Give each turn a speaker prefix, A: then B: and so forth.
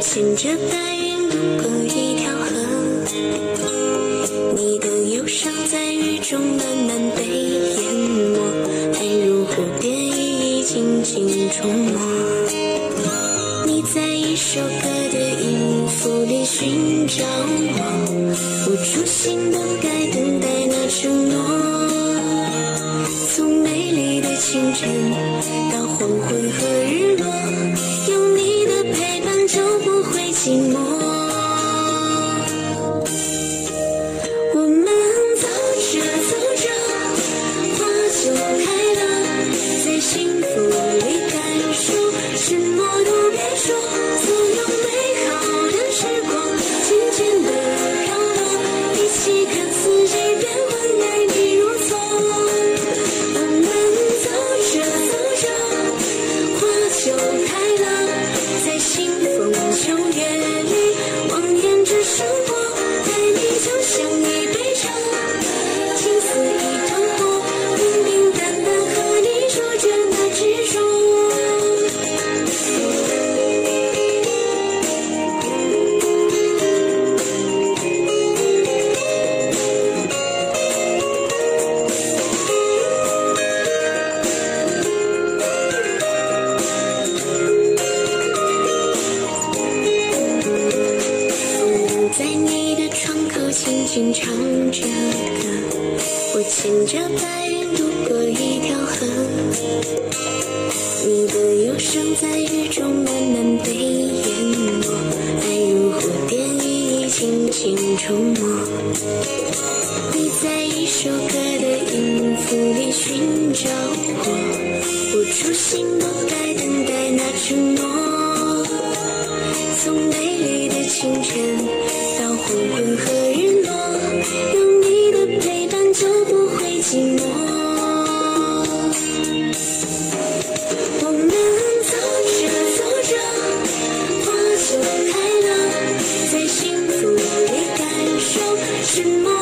A: 牵着白云渡过一条河，你的忧伤在雨中慢慢被淹没，爱如蝴蝶一一轻轻触摸。你在一首歌的音符里寻找我，我初心不改等待那承诺。从美丽的清晨到黄昏永远在你的窗口轻轻唱着歌，我牵着白云渡过一条河。你的忧伤在雨中慢慢被淹没，爱如蝴蝶一一轻轻触摸。你在一首歌的音符里寻找什么